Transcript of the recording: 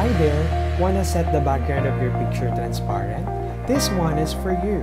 Hi there! Wanna set the background of your picture transparent? This one is for you.